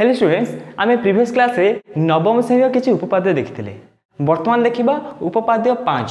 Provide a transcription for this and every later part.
hello students আমি previous ক্লাসে নবম শ্রেণীর কিছু উপপাদ্য দেখিলে বর্তমান দেখিবা উপপাদ্য পাঁচ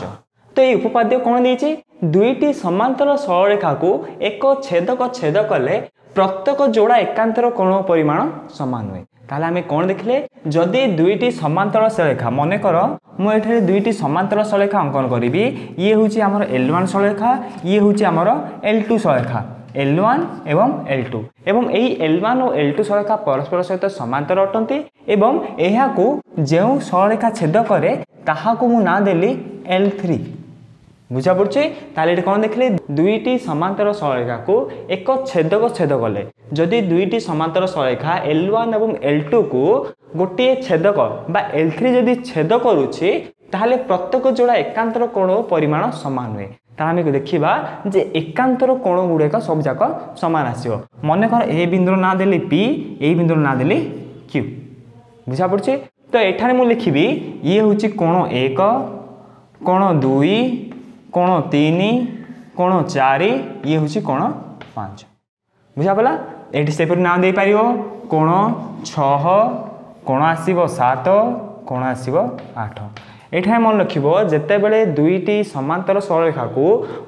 তো এই উপপাদ্য কোণ দিয়েছে দুইটি সমান্তর সরলরেখাকে এক ছেদক ছেদ কলে প্রত্যেক যোড়া একান্তর কোণ পরিমাণ সমান হুয়ে তাহলে আমি কোণ দেখিলে যদি দুইটি সমান্তর সরলরেখা মনে কর মু এখানে দুইটি সমান্তর সরলরেখা অঙ্কন করিবি ইয়ে হচ্ছে আমার এল ওয়ান সরলরেখা ইয়ে হচ্ছে আমার এল টু সরলরেখা L1 ওয়ান এবং L2 টু এবং এই এল ওয়ান ও এল টু সরেখা পরস্পর সহ সমান্তর অটাই এবং যে সরেখা ছেদ কে তাহলে মু না দেলি এল থ্রি বুঝা পড়ছে তাহলে এটি কম দেখলে দুইটি সমান্তর সরেখা কু এক ছেদক ছেদ কলে যদি দুইটি সমান্তর সরেখা এল ওয়ান এবং এল টু কু গোটিয়ে ছেদক বা এল থ্রি যদি ছেদ করুছি তাহলে প্রত্যেক জোড়া একান্তর কোণ পরিমাণ সমান হুয়ে ତାହା ଆମେ ଦେଖିବା ଯେ ଏକାନ୍ତର କୋଣ ଗୁଡ଼ିକ ସବୁଯାକ ସମାନ ଆସିବ ମନେକର ଏ ବିନ୍ଦୁର ନାଁ ଦେଲି ପି ଏଇ ବିନ୍ଦୁର ନାଁ ଦେଲି କ୍ୟୁ ବୁଝା ପଡ଼ୁଛି ତ ଏଠାରେ ମୁଁ ଲେଖିବି ଇଏ ହେଉଛି କୋଣ ଏକ କୋଣ ଦୁଇ କୋଣ ତିନି କୋଣ ଚାରି ଇଏ ହେଉଛି କୋଣ ପାଞ୍ଚ ବୁଝାପଡ଼ିଲା ଏଠି ସେପରି ନାଁ ଦେଇପାରିବ କୋଣ ଛଅ କୋଣ ଆସିବ ସାତ କୋଣ ଆସିବ ଆଠ ଏଠାରେ ମନେ ରଖିବ ଯେତେବେଳେ ଦୁଇଟି ସମାନ୍ତର ସରଳରେଖାକୁ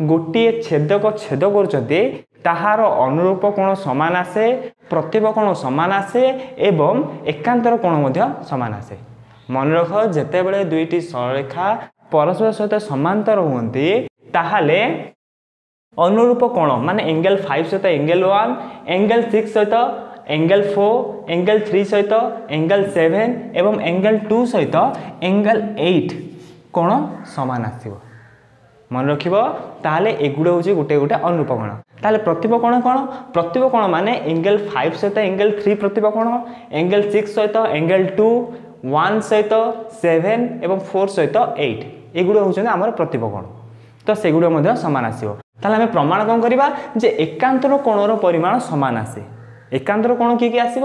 ଗୋଟିଏ ଛେଦକ ଛେଦ କରୁଛନ୍ତି ତାହାର ଅନୁରୂପ କୋଣ ସମାନ ଆସେ ପ୍ରତ୍ୟେକ କୋଣ ସମାନ ଆସେ ଏବଂ ଏକାନ୍ତର କୋଣ ମଧ୍ୟ ସମାନ ଆସେ ମନେ ରଖ ଯେତେବେଳେ ଦୁଇଟି ସରଳରେଖା ପରସ୍ପର ସହିତ ସମାନ୍ତର ହୁଅନ୍ତି ତାହେଲେ ଅନୁରୂପ କୋଣ ମାନେ ଏଙ୍ଗେଲ ଫାଇଭ୍ ସହିତ ଏଙ୍ଗେଲ ୱାନ୍ ଏଙ୍ଗେଲ ସିକ୍ସ ସହିତ एंगल फोर एंगल थ्री सहित एंगल सेवेन एवं एंगल टू सहित एंगल एट कोण समान आस मन रखे एगुड़ा हूँ गोटे गोटे अनुपकोण तेल प्रतिपकोण कौन प्रतिपकोण मान एंगल फाइव सहित एंगल थ्री प्रतिपकोण एंगल सिक्स सहित एंगल टू वन सहित सेभेन एवं फोर सहित एट एगुड़ा हूँ आम प्रतिपकोण तो सेगुड़ा सामान आसमें प्रमाण कौन करवा एकांतर कोणर परिमाण सामान आसे একান্তর কোণ কি কি আসব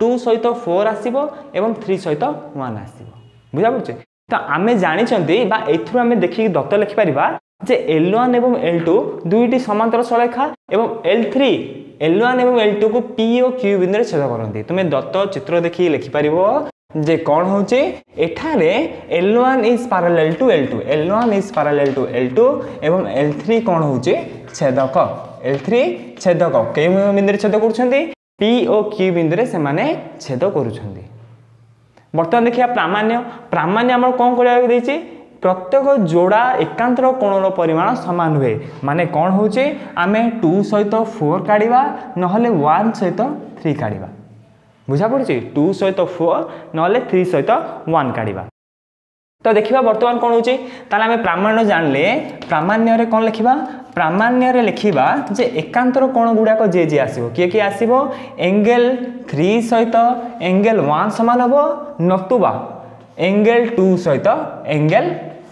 টু সহিত ফোর আসব এবং থ্রি সহিত ওয়ান আসব বুঝাপড়ছে তো আমি জাঁচান বা এর আমি দেখি দত্ত লেখিপার যে এল ওয়ান এবং এল টু দুইটি সমান্তর সরেখা এবং এল থ্রি এল ওয়ান এবং এল টু কু পি ও কিউ বিন্দুরে ছেদ করতে তুমি দত্ত চিত্র দেখি লেখিপার যে কণ হচ্ছে এখানে L one is parallel to L two L one is parallel to L two এবং এল থ্রি কণ হচ্ছে ছেদক এল থ্রি ছেদক কেউ বিন্দুরে ছেদ করছেন পি ও কিউ বিন্দুরে সেমানে ছেদ করছেন বর্তমান দেখা প্রামাণ্য প্রামাণ্য আমার কম করা দিয়েছি প্রত্যেক যোড়া একান্তর কোণর পরিমাণ সমান হুয়ে মানে কম হচ্ছে আমি টু সহিত ফোর কাড়া নহলে ওয়ান সহিত থ্রি কাড়া বুঝা পড়ছে টু সহিত ফোর নহলে থ্রি সহিত ওয়ান কাড়া তো দেখিবা বর্তমান কোণ হচ্ছে তাহলে আমি প্রামাণ্য জানলে প্রামাণ্যরে কোণ লিখবা প্রামাণ্যরে লিখবা যে একান্তর কোণ গুড়াক যে যে আসব কি কি আসব এঙ্গেল থ্রি সহিত এঙ্গেল ওয়ান সমান হব নতুবা এঙ্গেল টু সহিত এঙ্গেল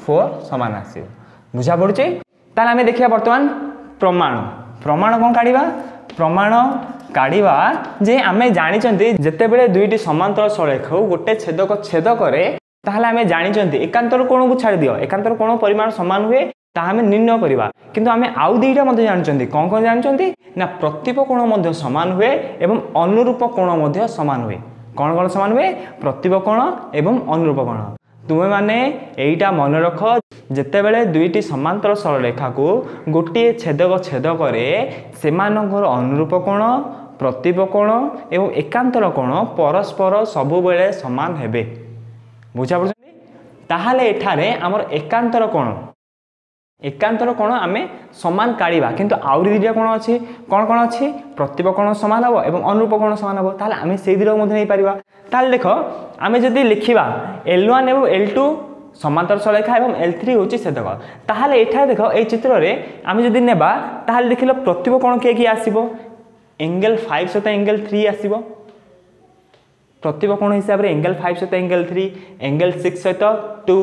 ফোর সমান আসব বুঝা পড়ুছে তাহলে আমি দেখিবা বর্তমান প্রমাণ প্রমাণ কোণ কাড়া প্রমাণ কাড়া যে আমি জাঁচান যেতবে দুইটি সমান্তর সরেখ গোটে ছেদক ছেদ করে ତାହେଲେ ଆମେ ଜାଣିଛନ୍ତି ଏକାନ୍ତର କୋଣକୁ ଛାଡ଼ିଦିଅ ଏକାନ୍ତର କୋଣ ପରିମାଣ ସମାନ ହୁଏ ତାହା ଆମେ ନିର୍ଣ୍ଣୟ କରିବା କିନ୍ତୁ ଆମେ ଆଉ ଦୁଇଟା ମଧ୍ୟ ଜାଣିଛନ୍ତି କ'ଣ କ'ଣ ଜାଣିଛନ୍ତି ନା ପ୍ରତ୍ୟେକ କୋଣ ମଧ୍ୟ ସମାନ ହୁଏ ଏବଂ ଅନୁରୂପ କୋଣ ମଧ୍ୟ ସମାନ ହୁଏ କ'ଣ କ'ଣ ସମାନ ହୁଏ ପ୍ରତ୍ୟେକ କୋଣ ଏବଂ ଅନୁରୂପ କୋଣ ତୁମେମାନେ ଏଇଟା ମନେ ରଖ ଯେତେବେଳେ ଦୁଇଟି ସମାନ୍ତର ସରଳରେଖାକୁ ଗୋଟିଏ ଛେଦକ ଛେଦ କରେ ସେମାନଙ୍କର ଅନୁରୂପ କୋଣ ପ୍ରତ୍ୟେକ କୋଣ ଏବଂ ଏକାନ୍ତର କୋଣ ପରସ୍ପର ସବୁବେଳେ ସମାନ ହେବେ ବୁଝାପଡ଼ୁଛନ୍ତି ତାହେଲେ ଏଠାରେ ଆମର ଏକାନ୍ତର କ'ଣ ଏକାନ୍ତର କ'ଣ ଆମେ ସମାନ କାଢ଼ିବା କିନ୍ତୁ ଆହୁରି ଦୁଇଟା କ'ଣ ଅଛି କ'ଣ କ'ଣ ଅଛି ପ୍ରତିବ କ'ଣ ସମାନ ହେବ ଏବଂ ଅନୁରୂପ କ'ଣ ସମାନ ହେବ ତାହେଲେ ଆମେ ସେଇ ଦୁଇଟାକୁ ମଧ୍ୟ ନେଇପାରିବା ତାହେଲେ ଦେଖ ଆମେ ଯଦି ଲେଖିବା ଏଲ୍ ୱାନ୍ ଏବଂ ଏଲ୍ ଟୁ ସମାନ୍ତର ସରେଖା ଏବଂ ଏଲ୍ ଥ୍ରୀ ହେଉଛି ସେତକ ତାହେଲେ ଏଠାରେ ଦେଖ ଏହି ଚିତ୍ରରେ ଆମେ ଯଦି ନେବା ତାହେଲେ ଦେଖିଲ ପ୍ରତିବ କ'ଣ କିଏ କିଏ ଆସିବ ଏଙ୍ଗେଲ୍ ଫାଇଭ୍ ସହିତ ଏଙ୍ଗେଲ୍ ଥ୍ରୀ ଆସିବ ପ୍ରତିପକୋଣ ହିସାବରେ ଏଙ୍ଗେଲ୍ ଫାଇଭ୍ ସହିତ ଏଙ୍ଗେଲ୍ ଥ୍ରୀ ଏଙ୍ଗେଲ୍ ସିକ୍ସ ସହିତ ଟୁ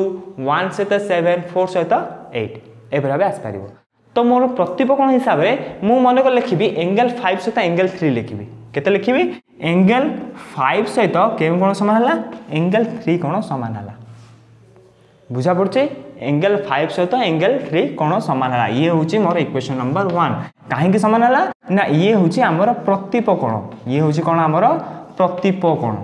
ୱାନ୍ ସହିତ ସେଭେନ୍ ଫୋର୍ ସହିତ ଏଇଟ୍ ଏପରି ଭାବେ ଆସିପାରିବ ତ ମୋର ପ୍ରତିପକୋଣ ହିସାବରେ ମୁଁ ମନେକର ଲେଖିବି ଏଙ୍ଗେଲ୍ ଫାଇଭ୍ ସହିତ ଏଙ୍ଗେଲ୍ ଥ୍ରୀ ଲେଖିବି କେତେ ଲେଖିବି ଏଙ୍ଗେଲ୍ ଫାଇଭ୍ ସହିତ କେଉଁ କ'ଣ ସମାନ ହେଲା ଏଙ୍ଗେଲ୍ ଥ୍ରୀ କ'ଣ ସମାନ ହେଲା ବୁଝାପଡ଼ୁଛି ଏଙ୍ଗେଲ୍ ଫାଇଭ୍ ସହିତ ଏଙ୍ଗେଲ୍ ଥ୍ରୀ କ'ଣ ସମାନ ହେଲା ଇଏ ହେଉଛି ମୋର ଇକ୍ୱେସନ୍ ନମ୍ବର ୱାନ୍ କାହିଁକି ସମାନ ହେଲା ନା ଇଏ ହେଉଛି ଆମର ପ୍ରତିପକୋଣ ଇଏ ହେଉଛି କ'ଣ ଆମର প্রত্যিপকোণ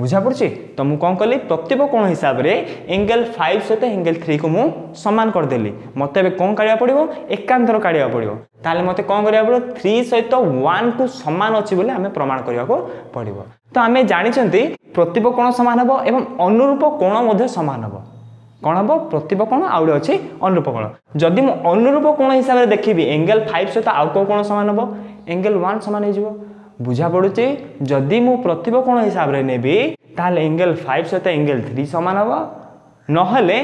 বুঝা পড়ছে তো মু কম কলি প্রত্যিপকোণ হিসাবে এঙ্গেল ফাইভ সহ এঙ্গেল থ্রি কু মু সমান করেদেলি মতো এবার কম কাড়া পড়ব একান্তর কাড়া পড়ব তাহলে মতো কম করা পড়ব থ্রি সহ ওয়ান কু সমান অছি বলে আমি প্রমাণ করা পড়ব তো আমি জাঁচান প্রত্যিপকোণ সমান হব এবং অনুরূপ কোণ সমান হব কোণ হব প্রত্যিপ কোণ আউ গোটে অছি অনুরূপ কোণ যদি মু অনুরূপ কোণ হিসাবে দেখিবি এঙ্গেল ফাইভ সহ আউ কেউ কোণ সমান হব এঙ্গেল ওয়ান সমান হয়ে যাব বুঝা পড়ুছি যদি মু প্রতিব কোণ হিসাবে নেবি তাহলে এঙ্গেল ফাইভ সহ এঙ্গেল থ্রি সমান হব নহলে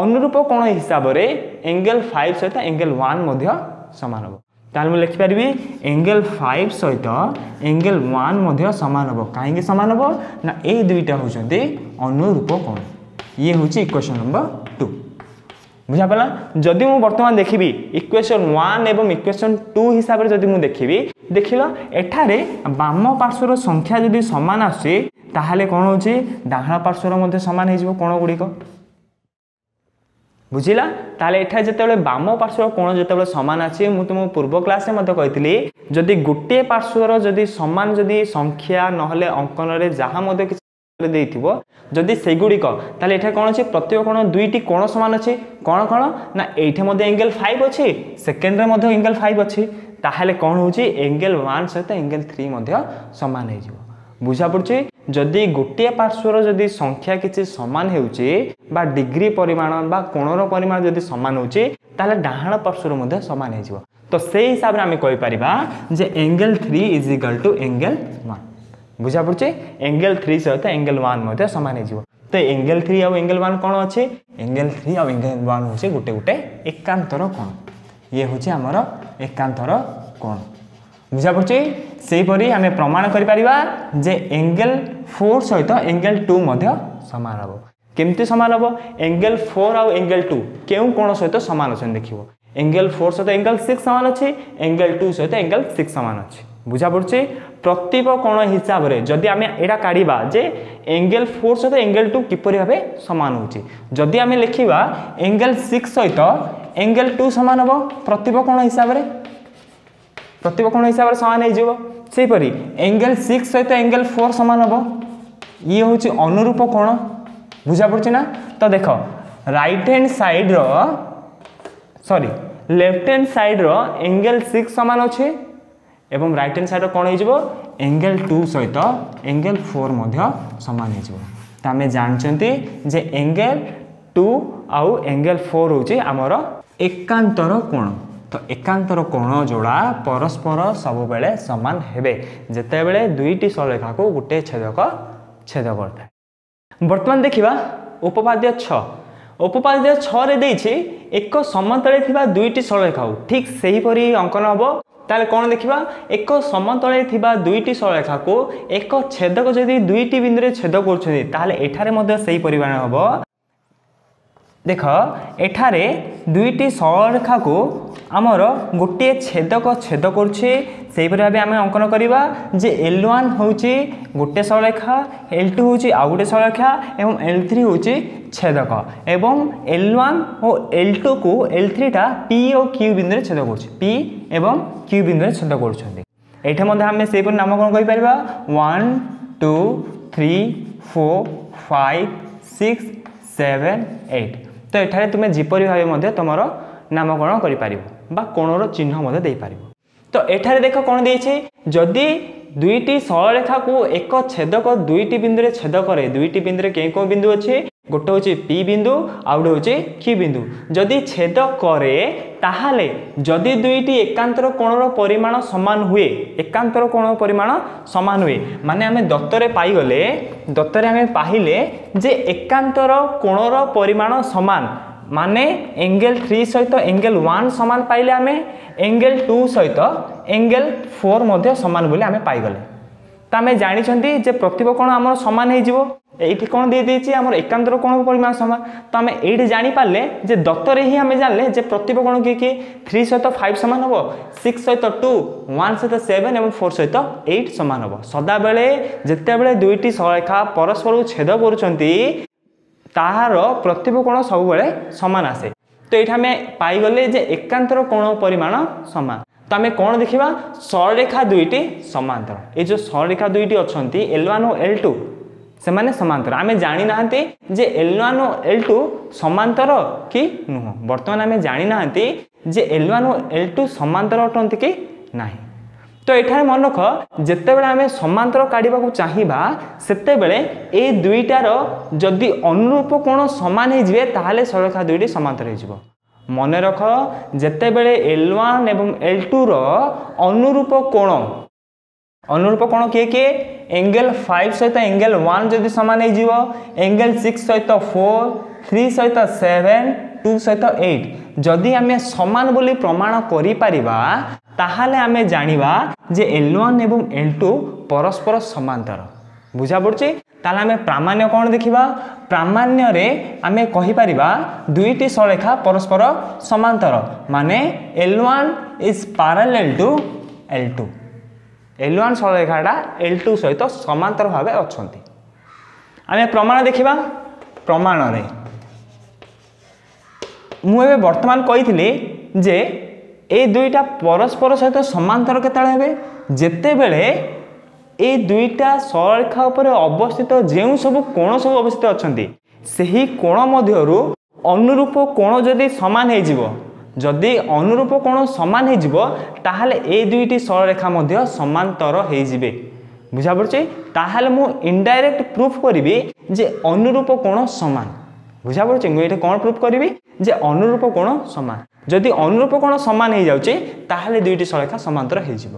অনুরূপ কোণ হিসাবে এঙ্গেল ফাইভ সহ এঙ্গেল ওয়ান সমান হব তাহলে মু লিখিপারি এঙ্গেল ফাইভ সহিত এঙ্গেল ওয়ান সমান হব কী সমান হব না এই দুইটা হচ্ছেন অনুরূপ কোণ ইয়ে হচ্ছে ইকুয়েশন নম্বর টু বুঝা পালা যদি মু বর্তমান দেখিবি ইকুয়েশন ওয়ান এবং ইকুয়েশন টু হিসাবে যদি মু দেখিবি দেখিল এঠারে বাম পার্শ্বর সংখ্যা যদি সমান আসে তাহলে কোণ হচ্ছে ডাহাণ পার্শ্বর মধ্যে সমান হয়ে যাব কোণ গুড়িক বুঝিলা তাহলে এখানে যেতবে বাম পার্শ্বর কোণ যেতবে সমান আছে মু তুম পূর্ব ক্লাসে মতো কইলি যদি গোটিয়ে পার্শ্বর যদি সমান যদি সংখ্যা নহলে অঙ্কনরে যাহা মধ্যে কিছু ଦେଇଥିବ ଯଦି ସେଗୁଡ଼ିକ ତାହେଲେ ଏଠାରେ କ'ଣ ଅଛି ପ୍ରତ୍ୟେକ କୋଣ ଦୁଇଟି କୋଣ ସମାନ ଅଛି କ'ଣ କ'ଣ ନା ଏଇଠି ମଧ୍ୟ ଏଙ୍ଗେଲ ଫାଇଭ୍ ଅଛି ସେକେଣ୍ଡରେ ମଧ୍ୟ ଏଙ୍ଗେଲ ଫାଇଭ୍ ଅଛି ତାହେଲେ କ'ଣ ହେଉଛି ଏଙ୍ଗେଲ ୱାନ୍ ସହିତ ଏଙ୍ଗେଲ ଥ୍ରୀ ମଧ୍ୟ ସମାନ ହୋଇଯିବ ବୁଝାପଡ଼ୁଛି ଯଦି ଗୋଟିଏ ପାର୍ଶ୍ୱର ଯଦି ସଂଖ୍ୟା କିଛି ସମାନ ହେଉଛି ବା ଡିଗ୍ରୀ ପରିମାଣ ବା କୋଣର ପରିମାଣ ଯଦି ସମାନ ହେଉଛି ତାହେଲେ ଡାହାଣ ପାର୍ଶ୍ୱର ମଧ୍ୟ ସମାନ ହୋଇଯିବ ତ ସେଇ ହିସାବରେ ଆମେ କହିପାରିବା ଯେ angle three is equal to angle one বুঝা পড়ছে এঙ্গেল থ্রি সহিত এঙ্গেল ওয়ান মধ্যে সমান হয়ে যাব তো এঙ্গেল থ্রি আউ এঙ্গেল ওয়ান কোণ অছে এঙ্গেল থ্রি আউ এঙ্গেল ওয়ান হচ্ছে গোটে গোটে একান্তর কোণ ইয়ে হচ্ছে আমার একান্তর কোণ বুঝা পড়ছে সেইপরি আমি প্রমাণ করে পারিবা যে এঙ্গেল ফোর সহিত এঙ্গেল টু মধ্য সমান হব কেমতি সমান হব এঙ্গেল ফোর আউ এঙ্গেল টু কেউ কোণ সহিত সমান অনেক দেখিব এঙ্গেল ফোর সহিত এঙ্গেল সিক্স সমান অছে এঙ্গেল টু সহিত এঙ্গেল সিক্স সমান অছে বুঝা পড়ছে প্রত্যেককোণ হিসাবে যদি আমি এটা কাড়া যে এঙ্গেল ফোর সহ এঙ্গেল টু কিপর ভাবে সমান হচ্ছে যদি আমি লিখবা এঙ্গেল সিক্স সহিত এঙ্গেল টু সমান হব প্রত্যেককোণ হিসাবে প্রত্যেককোণ হিসাবে সমান হয়ে যাব সেইপরি এঙ্গেল সিক্স সহিত এঙ্গেল ফোর সমান হব ইয়ে হচ্ছে অনুরূপ কোণ বুঝা পড়ছে না তো দেখ রাইট হ্যান্ড সাইড্র সরি লেফট হ্যান্ড সাইড্র এঙ্গেল সিক্স সমান অছে ଏବଂ ରାଇଟ୍ ହ୍ୟାଣ୍ଡ ସାଇଡ଼୍ କ'ଣ ହେଇଯିବ ଏଙ୍ଗେଲ୍ ଟୁ ସହିତ ଏଙ୍ଗେଲ୍ ଫୋର୍ ମଧ୍ୟ ସମାନ ହେଇଯିବ ତ ଆମେ ଜାଣିଛନ୍ତି ଯେ ଏଙ୍ଗେଲ୍ ଟୁ ଆଉ ଏଙ୍ଗେଲ୍ ଫୋର୍ ହେଉଛି ଆମର ଏକାନ୍ତର କୋଣ ତ ଏକାନ୍ତର କୋଣ ଯୋଡ଼ା ପରସ୍ପର ସବୁବେଳେ ସମାନ ହେବେ ଯେତେବେଳେ ଦୁଇଟି ସ୍ୱରେଖାକୁ ଗୋଟିଏ ଛେଦକ ଛେଦ କରିଥାଏ ବର୍ତ୍ତମାନ ଦେଖିବା ଉପପାଦ୍ୟ ଛଅ ଉପପାଦ୍ୟ ଛଅରେ ଦେଇଛି ଏକ ସମତଳେ ଥିବା ଦୁଇଟି ସ୍ୱରେଖାକୁ ଠିକ୍ ସେହିପରି ଅଙ୍କନ ହେବ ତାହେଲେ କ'ଣ ଦେଖିବା ଏକ ସମତଳେ ଥିବା ଦୁଇଟି ସରଳରେଖାକୁ ଏକ ଛେଦକ ଯଦି ଦୁଇଟି ବିନ୍ଦୁରେ ଛେଦ କରୁଛନ୍ତି ତାହେଲେ ଏଠାରେ ମଧ୍ୟ ସେହି ପରିମାଣ ହେବ দেখ এখানে দুইটি সরলরেখাকে আমার গোটিয়ে ছেদক ছেদ করছে সেইপরি ভাবে আমি অঙ্কন করা যে এল ওয়ান হচ্ছে গোটে সরলরেখা এল টু হচ্ছে আউ গোটে সরলরেখা এবং এল থ্রি হচ্ছে ছেদক এবং এল ওয়ান ও এল টু কু এল থ্রিটা পি ও কিউ বিন্দুরে ছেদ করছে পি এবং কিউ বিন্দুরে ছেদ করছেন এটি মধ্যে আমি সেইপরি নামকরণ করে পারা one two three four five six seven eight ତ ଏଠାରେ ତୁମେ ଯେପରି ଭାବେ ମଧ୍ୟ ତୁମର ନାମକରଣ କରିପାରିବ ବା କୋଣର ଚିହ୍ନ ମଧ୍ୟ ଦେଇପାରିବ ତ ଏଠାରେ ଦେଖ କ'ଣ ଦେଇଛି ଯଦି ଦୁଇଟି ସରଳରେଖାକୁ ଏକ ଛେଦକ ଦୁଇଟି ବିନ୍ଦୁରେ ଛେଦ କରେ ଦୁଇଟି ବିନ୍ଦୁରେ କେଉଁ କେଉଁ ବିନ୍ଦୁ ଅଛି গোটে হচ্ছে পি বিন্দু আউ গোটে হচ্ছে কি বিন্দু যদি ছেদ করে তাহলে যদি দুইটি একান্তর কোণর পরিমাণ সমান হুয়ে একান্তর কোণর পরিমাণ সমান হুয়ে মানে আমি দত্তরে পাইগলে দত্তরে আমি পাইলে যে একান্তর কোণর পরিমাণ সমান মানে এঙ্গেল থ্রি সহিত এঙ্গেল ওয়ান সমান পাইলে আমি এঙ্গেল টু সহিত এঙ্গেল ফোর মধ্যে সমান বলে আমি পাইগলে তো আমি জাঁচান যে প্রত্যেক কোণ আমার সমান হয়ে যাব এইটি কোণ দিয়ে দিয়েছি আমার একান্তর কোণ পরিমাণ সমান তো আমি এইটি জাঁপারে যে দত্তরে হি আমি জানলে যে প্রত্যেক কোণ কি কি থ্রি সহিত ফাইভ সমান হব সিক্স সহিত টু ওয়ান সহিত সেভেন এবং ফোর সহিত এইট সমান হব সদাবেলে যেতবে দুইটি সরেখা পরস্পর ছেদ করছেন তাহার প্রত্যেক কোণ সবুলে সমান আসে তো এইটা আমি পাইগলে যে একান্তর কোণ পরিমাণ সমান তো আমি কোণ দেখিবা সররেখা দুইটি সমান্তর এই যে সররেখা দুইটি অনেক এল ওয়ান ও এল টু ସେମାନେ ସମାନ୍ତର ଆମେ ଜାଣିନାହାନ୍ତି ଯେ ଏଲ୍ ୱାନ୍ ଓ ଏଲ୍ ଟୁ ସମାନ୍ତର କି ନୁହଁ ବର୍ତ୍ତମାନ ଆମେ ଜାଣିନାହାନ୍ତି ଯେ ଏଲ୍ ୱାନ୍ ଓ ଏଲ୍ ଟୁ ସମାନ୍ତର ଅଟନ୍ତି କି ନାହିଁ ତ ଏଠାରେ ମନେରଖ ଯେତେବେଳେ ଆମେ ସମାନ୍ତର କାଢ଼ିବାକୁ ଚାହିଁବା ସେତେବେଳେ ଏ ଦୁଇଟାର ଯଦି ଅନୁରୂପ କୋଣ ସମାନ ହୋଇଯିବେ ତାହେଲେ ସରଖା ଦୁଇଟି ସମାନ୍ତର ହୋଇଯିବ ମନେରଖ ଯେତେବେଳେ ଏଲ୍ ୱାନ୍ ଏବଂ ଏଲ୍ ଟୁର ଅନୁରୂପ କୋଣ ଅନୁରୂପ କ'ଣ କିଏ କିଏ ଏଙ୍ଗେଲ୍ ଫାଇଭ୍ ସହିତ ଏଙ୍ଗେଲ୍ ୱାନ୍ ଯଦି ସମାନ ହେଇଯିବ ଏଙ୍ଗେଲ୍ ସିକ୍ସ ସହିତ ଫୋର୍ থ্রি সহিত সেভেন টু সহিত এইট যদি আমি সমান বলে প্রমাণ করিপারিবা তাহলে আমি জাঁয়া যে এল ওয়ান এবং এল টু পরস্পর সমান্তর বুঝা পড়ছে তাহলে আমি প্রামাণ্য কোণ দেখিবা প্রামাণ্যরে আমি কহিপারিবা দুইটি সরেখা পরস্পর সমান্তর মানে L one is parallel to L two L one सरलरेखाटा L two सहित सामांतर भाव अच्छा आम प्रमाण देखा प्रमाण में मुझे बर्तमान कही जे ए दुईटा परस्पर सहित सामांतर केत दुईटा सरलरेखा उपर अवस्थित जो सब कोण सब अवस्थित अच्छा से ही कोण मध्य अनुरूप कोण जदि सामान ଯଦି ଅନୁରୂପ କୋଣ ସମାନ ହୋଇଯିବ ତାହେଲେ ଏଇ ଦୁଇଟି ସରଳରେଖା ମଧ୍ୟ ସମାନ୍ତର ହୋଇଯିବେ ବୁଝାପଡ଼ୁଛି ତାହେଲେ ମୁଁ ଇନ୍ଡାଇରେକ୍ଟ ପ୍ରୁଫ୍ କରିବି ଯେ ଅନୁରୂପ କୋଣ ସମାନ ବୁଝାପଡ଼ୁଛି ମୁଁ ଏଇଠି କ'ଣ ପ୍ରୁଫ୍ କରିବି ଯେ ଅନୁରୂପ କୋଣ ସମାନ ଯଦି ଅନୁରୂପ କୋଣ ସମାନ ହୋଇଯାଉଛି ତାହେଲେ ଦୁଇଟି ସରଳରେଖା ସମାନ୍ତର ହୋଇଯିବ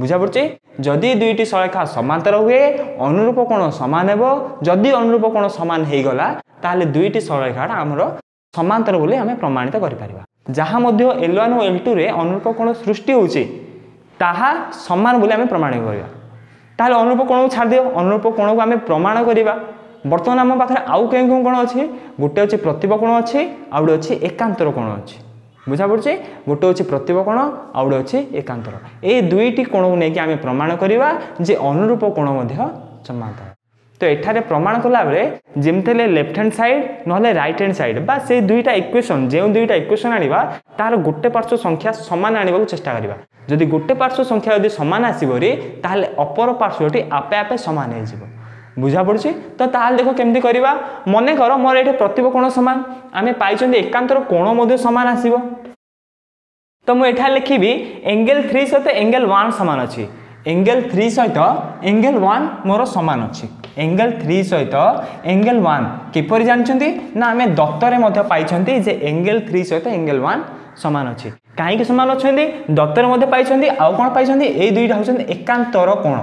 ବୁଝାପଡ଼ୁଛି ଯଦି ଦୁଇଟି ସରଳରେଖା ସମାନ୍ତର ହୁଏ ଅନୁରୂପ କୋଣ ସମାନ ହେବ ଯଦି ଅନୁରୂପ କୋଣ ସମାନ ହୋଇଗଲା ତାହେଲେ ଦୁଇଟି ସରଳରେଖାଟା ଆମର ସମାନ୍ତର ବୋଲି ଆମେ ପ୍ରମାଣିତ କରିପାରିବା ଯାହା ମଧ୍ୟ ଏଲ୍ ୱାନ୍ ଓ ଏଲ୍ ଟୁରେ ଅନୁରୂପ କୋଣ ସୃଷ୍ଟି ହେଉଛି ତାହା ସମାନ ବୋଲି ଆମେ ପ୍ରମାଣ କରିବା ତାହେଲେ ଅନୁରୂପ କୋଣକୁ ଛାଡ଼ିଦେବ ଅନୁରୂପ କୋଣକୁ ଆମେ ପ୍ରମାଣ କରିବା ବର୍ତ୍ତମାନ ଆମ ପାଖରେ ଆଉ କେଉଁ କେଉଁ କ'ଣ ଅଛି ଗୋଟେ ଅଛି ପ୍ରତିପକୋଣ ଅଛି ଆଉ ଗୋଟେ ଅଛି ଏକାନ୍ତର କୋଣ ଅଛି ବୁଝାପଡ଼ୁଛି ଗୋଟେ ହେଉଛି ପ୍ରତିପକୋଣ ଆଉ ଗୋଟେ ଅଛି ଏକାନ୍ତର ଏ ଦୁଇଟି କୋଣକୁ ନେଇକି ଆମେ ପ୍ରମାଣ କରିବା ଯେ ଅନୁରୂପ କୋଣ ମଧ୍ୟ ସମାନ୍ତର তো এখানে প্রমাণ কলাবেলে যেমতি হলে লেফট হ্যান্ড সাইড নহলে রাইট হ্যান্ড সাইড বা সেই দুইটা ইকুয়েসন যে দুইটা ইকুয়েসন আনবা তার গোটে পার্শ্ব সংখ্যা সমান আনবাক চেষ্টা করা যদি গোটে পার্শ্ব সংখ্যা যদি সমান আসবরি তাহলে অপর পার্শ্বটি আপে আপে সমান হয়ে যাব বুঝা পড়ুছি তো তাহলে দেখো কেমতি করা মনে কর মোর এটি প্রত্যেক কোণ সমান আমি পাইছেন একান্তর কোণ মধ্যে সমান আসব তো মু এটা লিখিবি এঙ্গেল থ্রি সহ এঙ্গেল ওয়ান সমান অ এঙ্গেল থ্রি সহিত এঙ্গেল ওয়ান মোর সমান অছি এঙ্গেল থ্রি সহিত এঙ্গেল ওয়ান কিপর জাঁচান না আমি দত্তরে পাই যে এঙ্গেল থ্রি সহিত এঙ্গেল ওয়ান সমান অছি কাইকি সমান অনেক দত্তরে পাই আণ পাই এই দুইটা হচ্ছেন একান্তর কোণ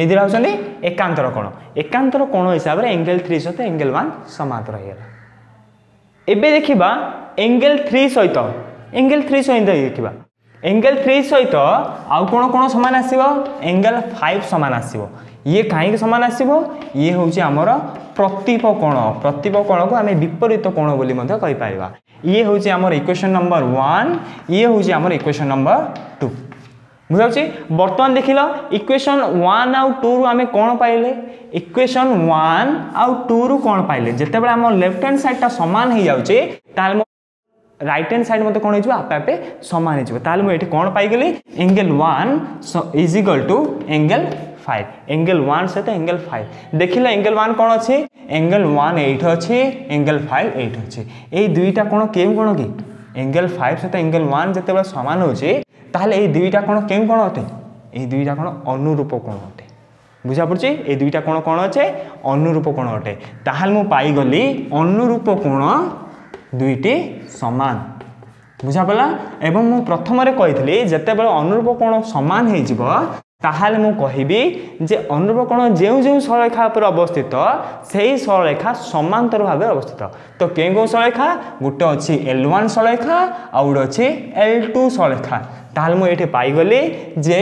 এই দুইটা হচ্ছেন একান্তর কোণ একান্তর কোণ হিসাবে এঙ্গেল থ্রি সহিত এঙ্গেল ওয়ান সমান রয়েগলা এবে দেখা এঙ্গেল থ্রি সহিত এঙ্গেল থ্রি সহিত দেখা एंगल थ्री सहित आउ कौन कौन सामान आसव एंगल फाइव सामान आसव ये कहीं सामान आसव ये हूँ आमर प्रतिप कोण प्रतिप कोण को आम विपरीत कोण बोली कहीपर ये हूँ आमर इक्वेशन नंबर वन ये हूँ आमर इक्वेशन नंबर टू বুঝাচ্ছি বর্তমান দেখিল ইকুয়েশন ওয়ান আউ টু রু আমি কোণ পাইলে ইকুয়েশন ওয়ান আউ টু রু কোণ পাইলে যেতবে আমার লেফট হ্যান্ড সাইডটা সমান হয়ে যাচ্ছে তাহলে রাইট হ্যান্ড সাইড মতো কোণ হয়ে আপে আপে সমান হয়ে তাহলে মু এটি কোণ পাইগলি angle one is equal to angle five angle one সহ এঙ্গেল ফাইভ দেখলে এঙ্গেল ওয়ান কোণ অছে এঙ্গেল ওয়ান এইট অছে এঙ্গেল ফাইভ এইট অছে এই দুইটা কোণ কেউ কোণ কি এঙ্গেল ফাইভ সহ এঙ্গেল ওয়ান যেতবে সমান হচ্ছে তাহলে এই দুইটা কোণ কেউ কোণ অটে এই দুইটা কোণ অনুরূপ কোণ অটে বুঝা পড়ছে এই দুইটা কোণ কোণ অছে অনুরূপ কোণ অটে তাহলে মু পাইগলি অনুরূপ কোণ দুইটি সমান বুঝাপড়া এবং মু প্রথমে কইলি যেতবে অনুরূপ কোণ সমান হয়েযিব তাহলে মু কহিবি যে অনুরূপ কোণ যে যে সরলরেখা উপরে অবস্থিত সেই সরলরেখা সমান্তর ভাবে অবস্থিত তো কে কেউ সরলরেখা গোটে অছি এল ওয়ান সরলরেখা আউ গোটে অছি এল টু সরলরেখা তাহলে মু এটি পাইগলি যে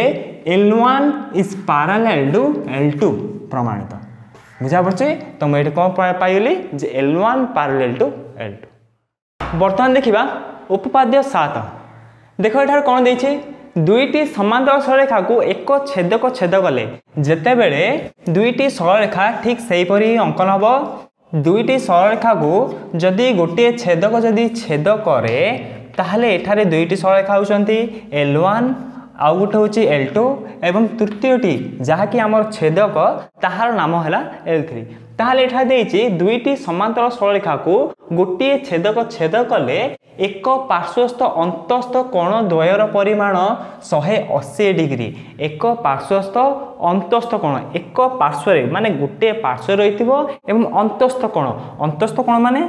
L one is parallel to L two প্রমাণিত বুঝা পড়ছে তো মু এটি কম পাইগলি যে L one parallel to L two ବର୍ତ୍ତମାନ ଦେଖିବା ଉପପାଦ୍ୟ ସାତ ଦେଖ ଏଠାରେ କ'ଣ ଦେଇଛି ଦୁଇଟି ସମାନ୍ତର ସରଳରେଖାକୁ ଏକ ଛେଦକ ଛେଦ କଲେ ଯେତେବେଳେ ଦୁଇଟି ସରଳରେଖା ଠିକ୍ ସେହିପରି ଅଙ୍କନ ହେବ ଦୁଇଟି ସରଳରେଖାକୁ ଯଦି ଗୋଟିଏ ଛେଦକ ଯଦି ଛେଦ କରେ ତାହେଲେ ଏଠାରେ ଦୁଇଟି ସରଳରେଖା ହେଉଛନ୍ତି ଏଲ୍ ୱାନ୍ ଆଉ ଗୋଟେ ହେଉଛି ଏଲ୍ ଟୁ ଏବଂ ତୃତୀୟଟି ଯାହାକି ଆମର ଛେଦକ ତାହାର ନାମ ହେଲା ଏଲ୍ ଥ୍ରୀ ତାହେଲେ ଏଠାରେ ଦେଇଛି ଦୁଇଟି ସମାନ୍ତର ସରଳରେଖାକୁ ଗୋଟିଏ ଛେଦକ ଛେଦ କଲେ ଏକ ପାର୍ଶ୍ୱସ୍ଥ ଅନ୍ତସ୍ଥ କୋଣ ଦ୍ୱୟର ପରିମାଣ ଶହେ ଅଶୀ ଡିଗ୍ରୀ ଏକ ପାର୍ଶ୍ୱସ୍ଥ ଅନ୍ତସ୍ଥ କୋଣ ଏକ ପାର୍ଶ୍ୱରେ ମାନେ ଗୋଟିଏ ପାର୍ଶ୍ୱ ରହିଥିବ ଏବଂ ଅନ୍ତସ୍ଥ କୋଣ ଅନ୍ତସ୍ଥ କୋଣ ମାନେ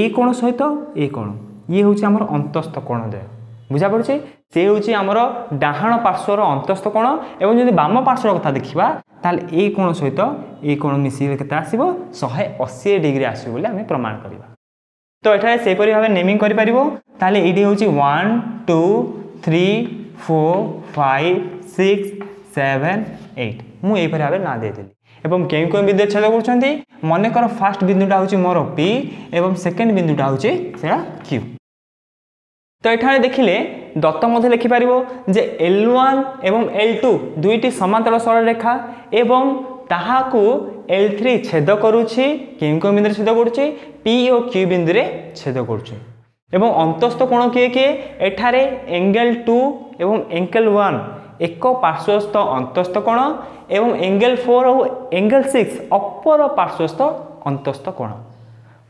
ଏଇ କୋଣ ସହିତ ଏଇ କୋଣ ଇଏ ହେଉଛି ଆମର ଅନ୍ତସ୍ଥ କୋଣ ଦ୍ୱୟ ବୁଝାପଡ଼ୁଛି ସେ ହେଉଛି ଆମର ଡାହାଣ ପାର୍ଶ୍ୱର ଅନ୍ତସ୍ଥ କୋଣ ଏବଂ ଯଦି ବାମ ପାର୍ଶ୍ୱର କଥା ଦେଖିବା ତାହେଲେ ଏଇ କୋଣ ସହିତ ଏଇ କୋଣ ମିଶିକି କେତେ ଆସିବ ଶହେ ଅଶୀ ଡିଗ୍ରୀ ଆସିବ ବୋଲି ଆମେ ପ୍ରମାଣ କରିବା ତ ଏଠାରେ ସେହିପରି ଭାବେ ନେମିଂ କରିପାରିବ ତାହେଲେ ଏଇଠି ହେଉଛି one two three four five six seven eight মু এইভাবে ভাবে না দিয়ে দিলি এবং কেউ কেউ বিন্দু ছেদ করছেন মনে কর ফার্স্ট বিন্দুটা হচ্ছে মোর পি এবং সেকেন্ড বিন্দুটা হচ্ছে সেটা কিউ তো এখানে দেখিলে দত্ত মধ্যে লেখিপার যে এল ওয়ান এবং এল টু দুইটি সমান্তর সরলরেখা এবং ତାହାକୁ ଏଲ୍ ଥ୍ରୀ ଛେଦ କରୁଛି କେଉଁ କେଉଁ ବିନ୍ଦୁରେ ଛେଦ କରୁଛି ପି ଓ କ୍ୟୁ ବିନ୍ଦୁରେ ଛେଦ କରୁଛି ଏବଂ ଅନ୍ତସ୍ଥ କୋଣ କିଏ କିଏ ଏଠାରେ ଏଙ୍ଗେଲ୍ ଟୁ ଏବଂ ଏଙ୍ଗେଲ୍ ୱାନ୍ ଏକ ପାର୍ଶ୍ୱସ୍ଥ ଅନ୍ତସ୍ଥ କୋଣ ଏବଂ ଏଙ୍ଗେଲ୍ ଫୋର୍ ଆଉ ଏଙ୍ଗେଲ୍ ସିକ୍ସ ଅପର ପାର୍ଶ୍ୱସ୍ଥ ଅନ୍ତସ୍ଥ କୋଣ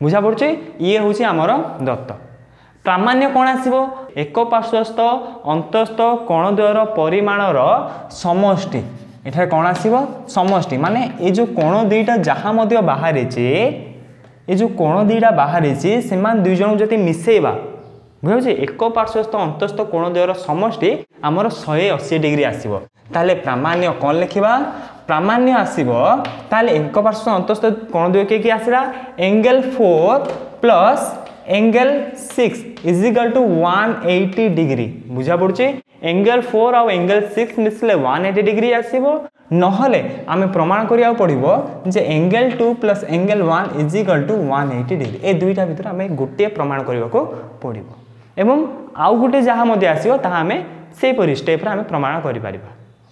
ବୁଝାପଡ଼ୁଛି ଇଏ ହେଉଛି ଆମର ଦତ୍ତ ପ୍ରାମାଣ୍ୟ କ'ଣ ଆସିବ ଏକ ପାର୍ଶ୍ୱସ୍ଥ ଅନ୍ତସ୍ଥ କୋଣଦ୍ୱୟର ପରିମାଣର ସମଷ୍ଟି এখানে কোণ আসব সমষ্টি মানে এই যে কোণ দুইটা যাহা মধ্য বাহারেছে এই যে কোণ দুইটা বাহারেছে সেমান দুইজন যদি মিশাইবা বুঝছে এক পার্শ্বস্থ অন্তস্থ কোণ দ্বয়ের সমষ্টি আমার শহে অশী ডিগ্রি আসব তাহলে প্রামাণ্য কোণ লেখিবা প্রামাণ্য আসব তাহলে এক পার্শ্ব অন্তস্থ কোণ দ্বয় কে কি আসলা angle four plus angle six is equal to one eighty degree বুঝা পড়ছে एंगल फोर आउ एंगल सिक्स मिसले वन एटी डिग्री आसो নহলে আমি প্রমাণ করা পড়ব যে angle two plus angle one is equal to one eighty degree এই দুইটা ভিতরে আমি গোটিয়ে প্রমাণ করা পড়ব এবং আউ গোটে যা আসব তাহা আমি সেইপরি স্টেপরে আমি প্রমাণ করে পার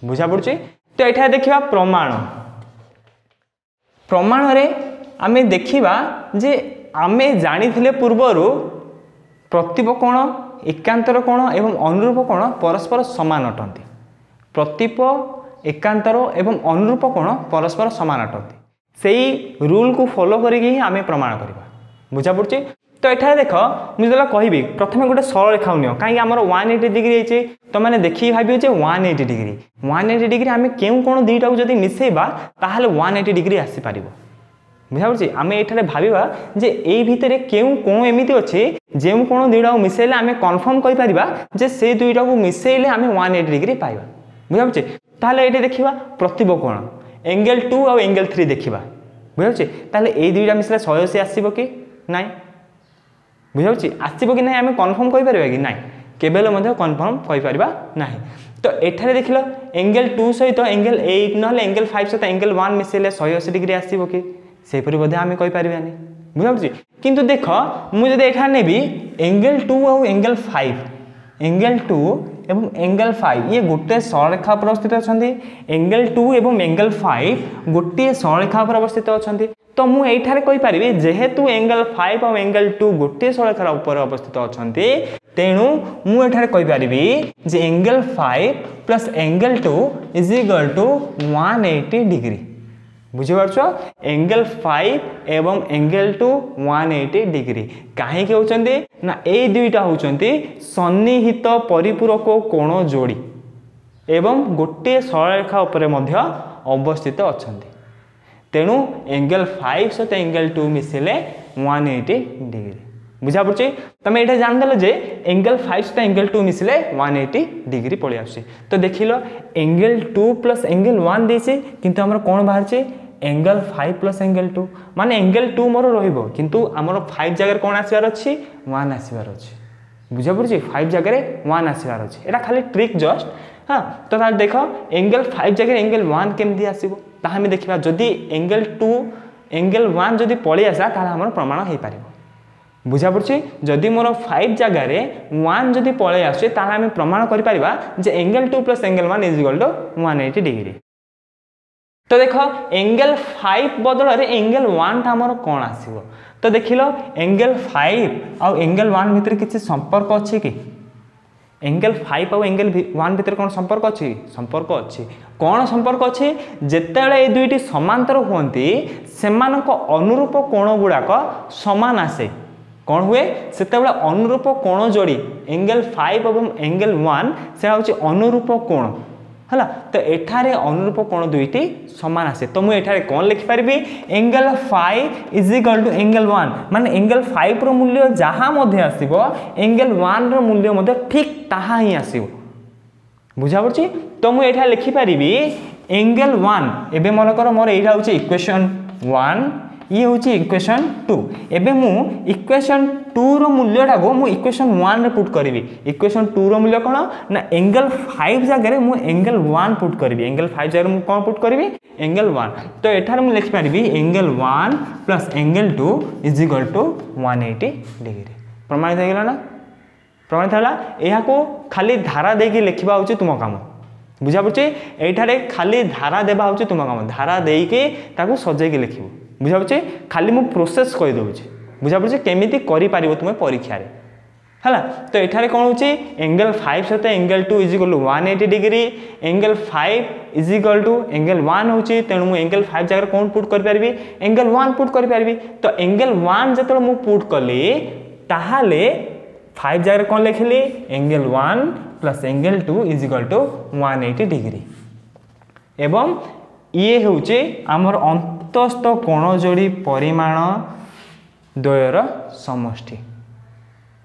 বুঝা পড়ুছি তো এটা দেখা প্রমাণ প্রমাণরে আমি দেখিবা যে আমি জাঁথিলে পূর্বর প্রত্যিব কোণ ଏକାନ୍ତର କୋଣ ଏବଂ ଅନୁରୂପ କୋଣ ପରସ୍ପର ସମାନ ଅଟନ୍ତି ପ୍ରତୀପ ଏକାନ୍ତର ଏବଂ ଅନୁରୂପ କୋଣ ପରସ୍ପର ସମାନ ଅଟନ୍ତି ସେଇ ରୁଲ୍କୁ ଫଲୋ କରିକି ହିଁ ଆମେ ପ୍ରମାଣ କରିବା ବୁଝାପଡ଼ୁଛି ତ ଏଠାରେ ଦେଖ ମୁଁ ଯେତେବେଳେ କହିବି ପ୍ରଥମେ ଗୋଟେ ସରଳ ରେଖା ନିଅ କାହିଁକି ଆମର ୱାନ୍ ଏଇଟି ଡିଗ୍ରୀ ହେଇଛି ତମେ ଦେଖିକି ଭାବିବ ଯେ one eighty degree one eighty degree ଆମେ କେଉଁ କ'ଣ ଦୁଇଟାକୁ ଯଦି ମିଶେଇବା ତାହେଲେ ୱାନ୍ ଏଇଟି ଡିଗ୍ରୀ ଆସିପାରିବ ବୁଝାପଡ଼ୁଛି ଆମେ ଏଠାରେ ଭାବିବା ଯେ ଏଇ ଭିତରେ କେଉଁ କେଉଁ ଏମିତି ଅଛି ଯେଉଁ କୋଣ ଦୁଇଟାକୁ ମିଶାଇଲେ ଆମେ କନଫର୍ମ କରିପାରିବା ଯେ ସେ ଦୁଇଟାକୁ ମିଶାଇଲେ ଆମେ ୱାନ୍ ଏଇଟି ଡିଗ୍ରୀ ପାଇବା ବୁଝାପଡ଼ୁଛି ତାହେଲେ ଏଇଠି ଦେଖିବା ପ୍ରତିବ କୋଣ ଏଙ୍ଗେଲ୍ ଟୁ ଆଉ ଏଙ୍ଗେଲ୍ ଥ୍ରୀ ଦେଖିବା ବୁଝାଉଛି ତାହେଲେ ଏଇ ଦୁଇଟା ମିଶାଇଲେ ଶହେ ଅଶୀ ଆସିବ କି ନାହିଁ ବୁଝାଉଛି ଆସିବ କି ନାହିଁ ଆମେ କନଫର୍ମ କହିପାରିବା କି ନାହିଁ କେବେ ହେଲେ ମଧ୍ୟ କନଫର୍ମ କହିପାରିବା ନାହିଁ ତ ଏଠାରେ ଦେଖିଲ ଏଙ୍ଗେଲ୍ ଟୁ ସହିତ ଏଙ୍ଗେଲ୍ ଏଇଟ୍ ନହେଲେ ଏଙ୍ଗେଲ୍ ଫାଇଭ୍ ସହିତ ଏଙ୍ଗେଲ୍ ୱାନ୍ ମିଶାଇଲେ ଶହେ ଅଶୀ ଡିଗ୍ରୀ ଆସିବ କି সেইপরি বোধে আমি ଆମେ କହିପାରିବାନି ବୁଝାଉଛି কিন্তু ଦେଖ মু যদি এখানে নেবি এঙ্গেল টু আউ এঙ্গেল ফাইভ এঙ্গেল টু এবং এঙ্গেল ফাইভ ইয়ে গোটে সরলরেখা উপরে অবস্থিত অনেক এঙ্গেল টু এবং এঙ্গেল ফাইভ গোটিয়ে সরলরেখা উপরে অবস্থিত অনেক তো মু এইঠারে কইপারি যেহেতু এঙ্গেল ফাইভ আউ এঙ্গেল টু গোটিয়ে সরলরেখার উপরে অবস্থিত অনেক তেণু মু এঠারে কইপারি যে angle five plus angle two is equal to one eighty degree बुझिपार angle five एवं angle two one eighty degree कहीं दुईटा हूँ सन्निहित परिपूरक कोण जोड़ी एवं गोटे सरखा उपर अवस्थित अच्छा तेणु एंगल फाइव सहित एंगल टू मिसले वन एटी डिग्री বুঝা পড়ছে তুমি এটা জানিদেল যে এঙ্গেল ফাইভ সহ এঙ্গেল টু মিশলে ওয়ান এইটি ডিগ্রি পড়ে আসছে তো দেখিল angle two plus angle one দিয়েছে কিন্তু আমার কোণ বাহারছে angle five plus angle two মানে এঙ্গেল টু মোর রহব কিন্তু আমার ফাইভ জায়গায় কোণ আসবার অছি ওয়ান আসবার অছি বুঝা পড়ছে ফাইভ জায়গায় ওয়ান আসবার অছি এটা খালি ট্রিক জস্ট হ্যাঁ তো তাহলে দেখ এঙ্গেল ফাইভ জায়গায় এঙ্গেল ওয়ান কেমতি আসব তাহা আমি দেখিবা যদি এঙ্গেল টু এঙ্গেল ওয়ান যদি পড়ে আসা তাহলে আমার প্রমাণ হয়ে পারিব বুঝা পড়ছে যদি মোর ফাইভ জায়গার ওয়ান যদি পলাই আসছে তাহলে আমি প্রমাণ করে পারা যে angle two plus angle one is equal to one eighty degree তো দেখ এঙ্গেল ফাইভ বদলের এঙ্গেল ওয়ানটা আমার কম আসব তো দেখিল এঙ্গেল ফাইভ আঙ্গেল ওয়ান ভিতরে কিছু সম্পর্ক অছে কি এঙ্গেল ফাইভ আঙ্গেল ওয়ান ভিতরে কোণ সম্পর্ক অছি সম্পর্ক অছি কোণ সম্পর্ক অছি যেতবে এই দুইটি সমান্তর হুঁতি সেমানক অনুরূপ কোণ গুড়াক সমান আসে କ'ଣ ହୁଏ ସେତେବେଳେ ଅନୁରୂପ କୋଣ ଯୋଡ଼ି ଏଙ୍ଗେଲ୍ ଫାଇଭ୍ ଏବଂ ଏଙ୍ଗେଲ୍ ୱାନ୍ ସେଟା ହେଉଛି ଅନୁରୂପ କୋଣ ହେଲା ତ ଏଠାରେ ଅନୁରୂପ କୋଣ ଦୁଇଟି ସମାନ ଆସେ ତ ମୁଁ ଏଠାରେ କ'ଣ ଲେଖିପାରିବି angle five is equal to angle one ମାନେ ଏଙ୍ଗେଲ୍ ଫାଇଭ୍ର ମୂଲ୍ୟ ଯାହା ମଧ୍ୟ ଆସିବ ଏଙ୍ଗେଲ୍ ୱାନ୍ର ମୂଲ୍ୟ ମଧ୍ୟ ଠିକ୍ ତାହା ହିଁ ଆସିବ ବୁଝାପଡ଼ୁଛି ତ ମୁଁ ଏଠାରେ ଲେଖିପାରିବି ଏଙ୍ଗେଲ୍ ୱାନ୍ ଏବେ ମନେକର ମୋର ଏଇଟା ହେଉଛି ଇକ୍ୱେସନ୍ ୱାନ୍ ଇଏ ହେଉଛି ଇକ୍ୱେସନ୍ ଟୁ ଏବେ ମୁଁ ଇକ୍ୱେସନ୍ ଟୁର ମୂଲ୍ୟଟାକୁ ମୁଁ ଇକ୍ୱେସନ୍ ୱାନ୍ରେ ପୁଟ୍ କରିବି ଇକ୍ୱେସନ୍ ଟୁର ମୂଲ୍ୟ କ'ଣ ନା ଏଙ୍ଗଲ୍ ଫାଇଭ୍ ଜାଗାରେ ମୁଁ ଏଙ୍ଗଲ୍ ୱାନ୍ ପୁଟ୍ କରିବି ଏଙ୍ଗଲ୍ ଫାଇଭ୍ ଜାଗାରେ ମୁଁ କ'ଣ ପୁଟ୍ କରିବି ଏଙ୍ଗଲ୍ ୱାନ୍ ତ ଏଠାରେ ମୁଁ ଲେଖିପାରିବି angle one plus angle two is equal to one eighty degree ପ୍ରମାଣିତ ହେଇଗଲା ନା প্রমাণিত হল এখন খালি ধারা দিয়ে লেখা হচ্ছে তুম কাম বুঝা পড়ছে এইটার খালি ধারা দেওয়া হচ্ছে তুম কাম ধারা দিয়ে তাকে সজাইকি লেখব বুঝাপড়ছে খালি মু প্রোসেস কইদেছি বুঝাপড়ছে কেমিতি করিপারিব তুমি পরীক্ষার ହେଲା ତ ଏଠାରେ କ'ଣ ହେଉଛି ଏଙ୍ଗେଲ୍ ଫାଇଭ୍ ସହିତ angle two is equal to one eighty degree angle five is equal to angle one ହେଉଛି ତେଣୁ ମୁଁ ଏଙ୍ଗେଲ୍ ଫାଇଭ୍ ଜାଗାରେ କ'ଣ ପୁଟ୍ କରିପାରିବି ଏଙ୍ଗେଲ୍ ୱାନ୍ ପୁଟ୍ କରିପାରିବି ତ ଏଙ୍ଗେଲ୍ ୱାନ୍ ଯେତେବେଳେ ମୁଁ ପୁଟ୍ କଲି ତାହେଲେ ଫାଇଭ୍ ଜାଗାରେ କ'ଣ ଲେଖିଲି angle one plus angle two is equal to one eighty degree ଏବଂ ଇଏ ହେଉଛି ଆମର ଅନ୍ତ ଅନ୍ତସ୍ଥ କୋଣ ଯୋଡ଼ି ପରିମାଣ ଦ୍ୱୟର ସମଷ୍ଟି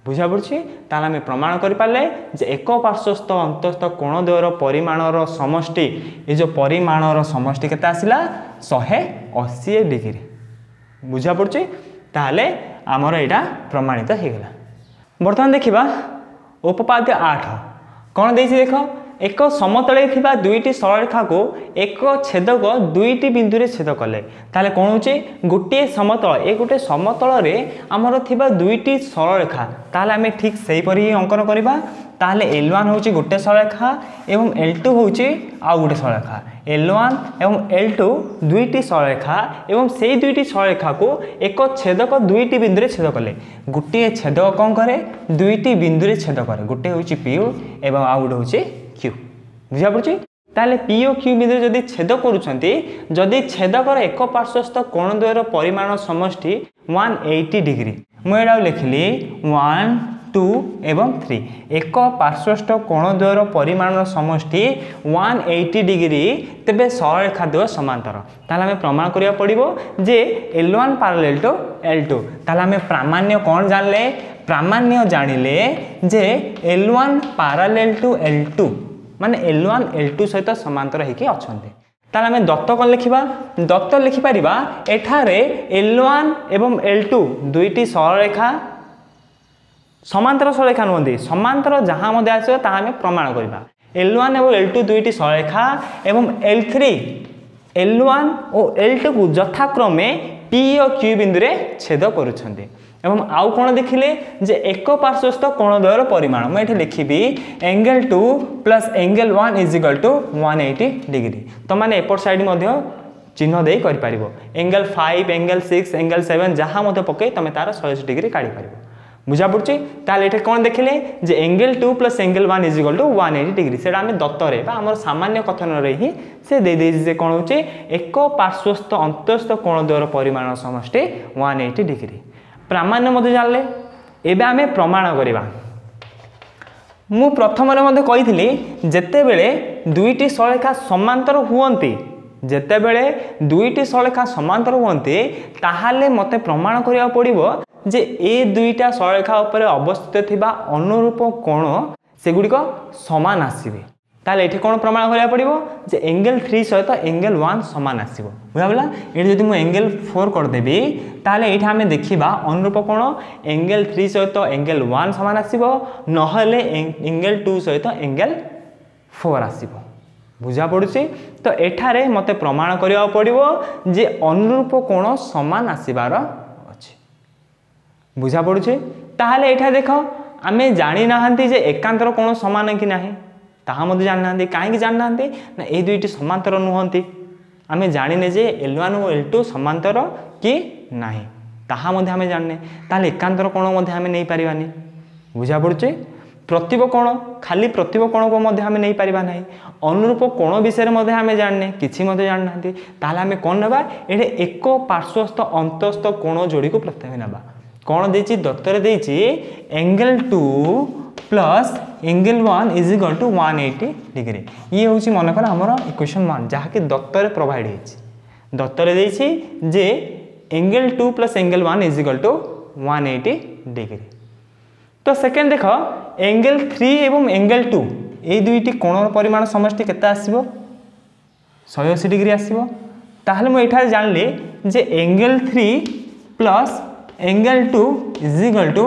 ବୁଝା ପଡ଼ୁଛି ତାହେଲେ ଆମେ ପ୍ରମାଣ କରିପାରିଲେ ଯେ ଏକ ପାର୍ଶ୍ୱସ୍ଥ ଅନ୍ତସ୍ଥ କୋଣ ଦ୍ୱୟର ପରିମାଣର ସମଷ୍ଟି ଏ ଯେଉଁ ପରିମାଣର ସମଷ୍ଟି କେତେ ଆସିଲା ଶହେ ଅଶୀ ଡିଗ୍ରୀ ବୁଝା ପଡ଼ୁଛି ତାହେଲେ ଆମର ଏଇଟା ପ୍ରମାଣିତ ହୋଇଗଲା ବର୍ତ୍ତମାନ ଦେଖିବା ଉପପାଦ୍ୟ ଆଠ କ'ଣ ଦେଇଛି ଦେଖ ଏକ ସମତଳେ ଥିବା ଦୁଇଟି ସରଳରେଖାକୁ ଏକ ଛେଦକ ଦୁଇଟି ବିନ୍ଦୁରେ ଛେଦ କଲେ ତାହେଲେ କ'ଣ ହେଉଛି ଗୋଟିଏ ସମତଳ ଏ ଗୋଟିଏ ସମତଳରେ ଆମର ଥିବା ଦୁଇଟି ସରଳରେଖା ତାହେଲେ ଆମେ ଠିକ୍ ସେହିପରି ହିଁ ଅଙ୍କନ କରିବା ତାହେଲେ ଏଲ୍ ୱାନ୍ ହେଉଛି ଗୋଟିଏ ସରଳରେଖା ଏବଂ ଏଲ୍ ଟୁ ହେଉଛି ଆଉ ଗୋଟିଏ ସରଳରେଖା ଏଲ୍ ୱାନ୍ ଏବଂ ଏଲ୍ ଟୁ ଦୁଇଟି ସରଳରେଖା ଏବଂ ସେହି ଦୁଇଟି ସରଳରେଖାକୁ ଏକ ଛେଦକ ଦୁଇଟି ବିନ୍ଦୁରେ ଛେଦ କଲେ ଗୋଟିଏ ଛେଦକ କ'ଣ କରେ ଦୁଇଟି ବିନ୍ଦୁରେ ଛେଦ କରେ ଗୋଟିଏ ହେଉଛି ପିୟୁ ଏବଂ ଆଉ ଗୋଟିଏ ହେଉଛି বুঝিপারুছি তাহলে পি ও কিউ বিন্দু যদি ছেদ করছেন যদি ছেদকর এক পার্শ্বস্থ কোণদ্বয়ের পরিমাণ সমষ্টি ওয়ান এইটি ডিগ্রি মু এটা লিখলি ওয়ান টু এবং থ্রি এক পার্শ্বস্থ কোণদ্বয়ের পরিমাণ সমষ্টি ওয়ান এইটি ডিগ্রি তেবে সরলরেখা দ্বয় সমান্তর তাহলে আমি প্রমাণ করা পড়ব যে L one parallel to L two তাহলে আমি প্রামাণ্য কোণ জানলে প্রামাণ্য জাঁলে যে L one parallel to L two মানে এল ওয়ান এল টু সহিত সমান্তর হয়েকি অনেক তাহলে আমি দত্ত কণ লিখিবা দত্ত লিখিপারিবা এঠারে এল ওয়ান এবং এল টু দুইটি সরলরেখা সমান্তর সরলরেখা নুহতি সমান্তর যাহা মধ্যে আসবে তাহা আমি প্রমাণ করিবা এল ওয়ান এবং এল টু দুইটি সরলরেখা এবং এল থ্রি এল ওয়ান ও এল টুকু যথাক্রমে পি ও কিউ বিন্দুরে ছেদ করুଛନ୍ତି এবং আউ কোণ দেখিলে যে এক পার্শ্বস্থ কোণদ্বয়ের পরিমাণ মু এটি লিখিবি angle two plus angle one is equal to one eighty degree তোমাদের এপট সাইড মধ্যে চিহ্ন দিয়ে করে পার angle five angle six angle seven যা মধ্যে পকাই তুমি তার শহে ডিগ্রি কাড়ি পার বুঝা পড়ছি তাহলে এটা কোণ দেখলে যে angle two plus angle one is equal to one eighty degree সেটা আমি দত্তরে বা আমার সামান্য কথনরে হি সে দিয়ে দিয়েছি যে কোণ হচ্ছে এক পার্শ্বস্থ অন্তঃস্থ কোণদ্বয়ের পরিমাণ সমষ্টি ওয়ান এইটি ডিগ্রি ପ୍ରାମାଣ୍ୟ ମଧ୍ୟ ଜାଣିଲେ ଏବେ ଆମେ ପ୍ରମାଣ କରିବା ମୁଁ ପ୍ରଥମରେ ମଧ୍ୟ କହିଥିଲି ଯେତେବେଳେ ଦୁଇଟି ଶଳେଖା ସମାନ୍ତର ହୁଅନ୍ତି ଯେତେବେଳେ ଦୁଇଟି ଶଳେଖା ସମାନ୍ତର ହୁଅନ୍ତି ତାହେଲେ ମୋତେ ପ୍ରମାଣ କରିବାକୁ ପଡ଼ିବ ଯେ ଏ ଦୁଇଟା ଶଳେଖା ଉପରେ ଅବସ୍ଥିତ ଥିବା ଅନୁରୂପ କୋଣ ସେଗୁଡ଼ିକ ସମାନ ଆସିବେ তাহলে এটি কোণ প্রমাণ করা পড়ব যে এঙ্গেল থ্রি সহিত এঙ্গেল ওয়ান সমান আসব বুঝাপড়া এটি যদি মু এঙ্গেল ফোর করেদেবি তাহলে এইটা আমি দেখিবা অনুরূপ কোণ এঙ্গেল থ্রি সহিত এঙ্গেল ওয়ান সমান আসব নহলে এঙ্গেল টু সহিত এঙ্গেল ফোর আসব বুঝা পড়ুছি তো এখানে মতো প্রমাণ করা পড়ব যে অনুরূপ কোণ সমান আসবার অছি বুঝা পড়ুছি তাহলে এটা দেখ আমি জানি না যে একান্তর কোণ সমান কি না ତାହା ମଧ୍ୟ ଜାଣିନାହାନ୍ତି କାହିଁକି ଜାଣିନାହାନ୍ତି ନା ଏହି ଦୁଇଟି ସମାନ୍ତର ନୁହନ୍ତି ଆମେ ଜାଣିନେ ଯେ ଏଲ୍ ୱାନ୍ ଓ ଏଲ୍ ଟୁ ସମାନ୍ତର କି ନାହିଁ ତାହା ମଧ୍ୟ ଆମେ ଜାଣିନେ ତାହେଲେ ଏକାନ୍ତର କୋଣ ମଧ୍ୟ ଆମେ ନେଇପାରିବାନି ବୁଝାପଡ଼ୁଛି ପ୍ରତିବ କୋଣ ଖାଲି ପ୍ରତିବ କୋଣକୁ ମଧ୍ୟ ଆମେ ନେଇପାରିବା ନାହିଁ ଅନୁରୂପ କୋଣ ବିଷୟରେ ମଧ୍ୟ ଆମେ ଜାଣିନେ କିଛି ମଧ୍ୟ ଜାଣିନାହାନ୍ତି ତାହେଲେ ଆମେ କ'ଣ ନେବା ଏଠି ଏକ ପାର୍ଶ୍ୱସ୍ଥ ଅନ୍ତସ୍ଥ କୋଣ ଯୋଡ଼ିକୁ ପ୍ରଥମେ ନେବା କ'ଣ ଦେଇଛି ଦତ୍ତରେ ଦେଇଛି angle two plus angle one is equal to one eighty degree ଇଏ ହେଉଛି ମନେକର ଆମର ଇକ୍ୱେସନ୍ ୱାନ୍ ଯାହାକି ଦତ୍ତରେ ପ୍ରୋଭାଇଡ଼ ହେଇଛି ଦତ୍ତରେ ଦେଇଛି ଯେ angle two plus angle one is equal to one eighty degree ତ ସେକେଣ୍ଡ ଦେଖ ଏଙ୍ଗେଲ୍ ଥ୍ରୀ ଏବଂ ଏଙ୍ଗେଲ୍ ଟୁ এই দুইটি কোণর পরিমাণ সমষ্টি কেতে আসব শহে অশী ডিগ্রি আসব তাহলে মু এখানে জানলি যে angle three plus angle two is equal to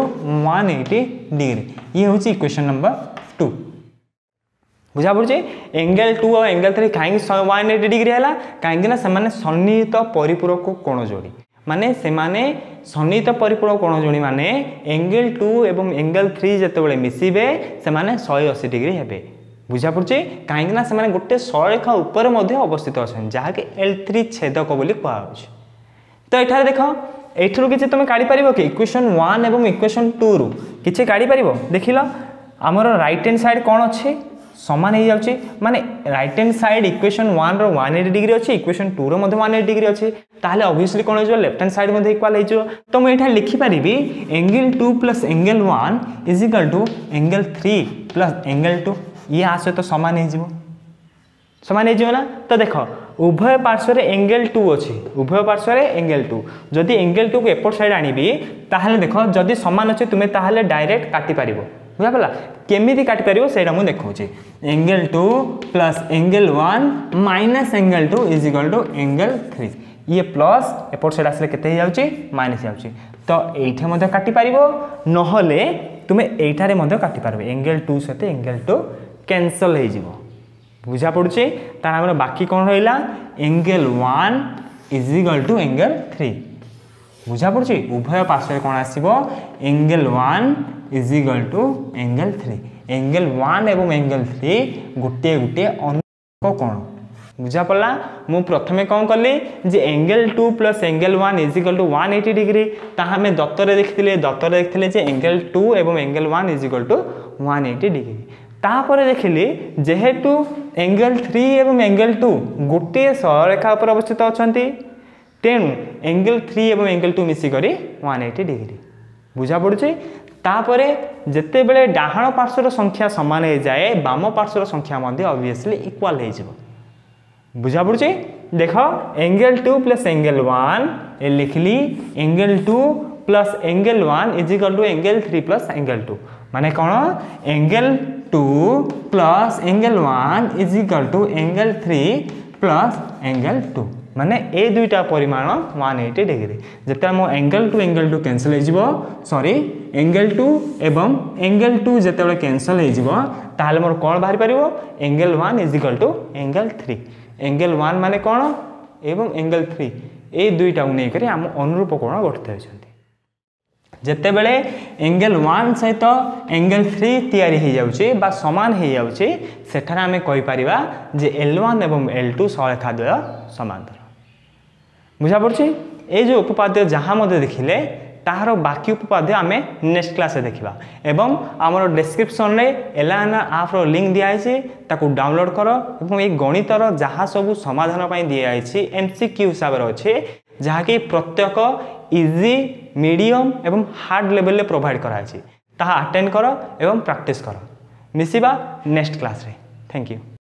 one eighty degree ये हूँ इक्वेशन नंबर टू बुझा पड़े एंगल टू और एंगेल थ्री कहीं वन एटी डिग्री है कहीं सन्निहित परिपूरक कोण जोड़ी माने से माने सन्निहित परिपूरक कोण जोड़ी माने एंगल टू एवं एंगेल थ्री जितेबाला मिसबे से शहे अशी डिग्री हे বুঝা পড়ছে কিনা সে গোটে সরেখা উপরে অবস্থিত অনেক যা এল থ্রি ছেদক বলে কুয়া হচ্ছে তো এখানে দেখ ଏଥିରୁ କିଛି ତୁମେ କାଢ଼ିପାରିବ କି ଇକ୍ୱେସନ୍ ୱାନ୍ ଏବଂ ଇକ୍ୱେସନ୍ ଟୁରୁ କିଛି କାଢ଼ିପାରିବ ଦେଖିଲ ଆମର ରାଇଟ୍ ହ୍ୟାଣ୍ଡ ସାଇଡ଼୍ କ'ଣ ଅଛି ସମାନ ହୋଇଯାଉଛି ମାନେ ରାଇଟ୍ ହ୍ୟାଣ୍ଡ ସାଇଡ଼୍ ଇକ୍ୱେସନ୍ ୱାନ୍ର ୱାନ୍ ଏଇଟି ଡିଗ୍ରୀ ଅଛି ଇକ୍ୱେସନ୍ ଟୁର ମଧ୍ୟ ୱାନ୍ ଏଇଟି ଡିଗ୍ରୀ ଅଛି ତାହେଲେ ଅଭିୟସଲି କ'ଣ ହେଇଯିବ ଲେଫ୍ଟ ହ୍ୟାଣ୍ଡ ସାଇଡ଼୍ ମଧ୍ୟ ଇକ୍ୱାଲ୍ ହେଇଯିବ ତ ମୁଁ ଏଇଟା ଲେଖିପାରିବି angle two plus angle one is equal to angle three plus angle two ଇଏ ଆ ସହିତ ସମାନ ହେଇଯିବ ସମାନ ହେଇଯିବ ନା ତ ଦେଖ ଉଭୟ ପାର୍ଶ୍ୱରେ ଏଙ୍ଗେଲ୍ ଟୁ ଅଛି ଉଭୟ ପାର୍ଶ୍ୱରେ ଏଙ୍ଗେଲ୍ ଟୁ ଯଦି ଏଙ୍ଗେଲ୍ ଟୁକୁ ଏପଟ ସାଇଡ଼୍ ଆଣିବି ତାହେଲେ ଦେଖ ଯଦି ସମାନ ଅଛି ତୁମେ ତାହେଲେ ଡାଇରେକ୍ଟ କାଟିପାରିବ ବୁଝିପାରିଲା କେମିତି କାଟିପାରିବ ସେଇଟା ମୁଁ ଦେଖାଉଛି angle two plus angle one minus angle two is equal to angle three ଇଏ ପ୍ଲସ୍ ଏପଟ ସାଇଡ଼୍ ଆସିଲେ କେତେ ହେଇଯାଉଛି ମାଇନସ୍ ହେଇଯାଉଛି ତ ଏଇଠି ମଧ୍ୟ କାଟିପାରିବ ନହେଲେ ତୁମେ ଏଇଠାରେ ମଧ୍ୟ କାଟିପାରିବ ଏଙ୍ଗେଲ୍ ଟୁ ସହିତ ଏଙ୍ଗେଲ୍ ଟୁ କ୍ୟାନସଲ୍ ହେଇଯିବ বুঝা পড়ুছে তার আমার বাকি কোণ রহলা angle one is equal to angle three বুঝা পড়ুছে উভয় পার্শ্বে কোণ আসব angle one is equal to angle three angle one এবং এঙ্গেল থ্রি গোটিয়ে গোটিয়ে অন্য কোণ বুঝা পড়া মু প্রথমে কম কলি যে angle two plus angle one is equal to one eighty degree তাহা আমি দত্তরে দেখলে দত্তরে দেখলে যে এঙ্গেল টু এবং angle one is equal to one eighty degree তাপরে দেখিলি যেহেতু এঙ্গেল থ্রি এবং এঙ্গেল টু গোটিয়ে সরলরেখা উপরে অবস্থিত অনেক তেণু এঙ্গেল থ্রি এবং এঙ্গেল টু মিশিকি ওয়ান এইটি ডিগ্রি বুঝা পড়ুছে তাপরে যেতবে ডাহাণ পার্শ্বর সংখ্যা সমান হয়ে যায় বাম পার্শ্বর সংখ্যা মধ্যে অবভিয়সলি ইকুয়াল হয়ে যাব বুঝা পড়ুছে দেখ angle two plus angle one লিখলি angle two plus angle one is equal to angle three plus angle two মানে কোণ angle two plus angle one is equal to angle three plus angle two মানে এই দুইটা পরিমাণ ওয়ান এইটি ডিগ্রি যেতে মো angle two angle two cancel হয়ে sorry angle two এবং এঙ্গেল টু যেতবে ক্যানসেল হয়ে তাহলে মোর কম বাহি পার angle one is equal to angle three angle one মানে কোণ এবং এঙ্গেল থ্রি এই দুইটা নিয়ে আমি অনুরূপ কোণ গঠিত হয়েছেন যেতবে এঙ্গেল ওয়ান সহিত এঙ্গেল থ্রি তিয়ারি হয়ে যাচ্ছে বা সমান হয়ে যাচ্ছে সেখানে আমি কইপার যে এল ওয়ান এবং এল টু সরেখাদ্বয় সমান্তর বুঝা পড়ছি এই যে উপপাদ্য যা মধ্যে দেখিলে ତାହାର ବାକି ଉପାଧ୍ୟ ଆମେ ନେକ୍ସଟ କ୍ଲାସ୍ରେ ଦେଖିବା ଏବଂ ଆମର ଡେସ୍କ୍ରିପ୍ସନ୍ରେ ଏଲାନା ଆପ୍ର ଲିଙ୍କ୍ ଦିଆହେଇଛି ତାକୁ ଡାଉନଲୋଡ଼୍ କର ଏବଂ ଏଇ ଗଣିତର ଯାହା ସବୁ ସମାଧାନ ପାଇଁ ଦିଆହେଇଛି ଏମ୍ ସି କ୍ୟୁ ହିସାବରେ ଅଛି ଯାହାକି ପ୍ରତ୍ୟେକ ଇଜି ମିଡ଼ିୟମ୍ ଏବଂ ହାର୍ଡ଼ ଲେଭେଲରେ ପ୍ରୋଭାଇଡ଼ କରାହେଇଛି ତାହା ଆଟେଣ୍ଡ କର ଏବଂ ପ୍ରାକ୍ଟିସ୍ କର ମିଶିବା ନେକ୍ସଟ କ୍ଲାସ୍ରେ ଥ୍ୟାଙ୍କ ୟୁ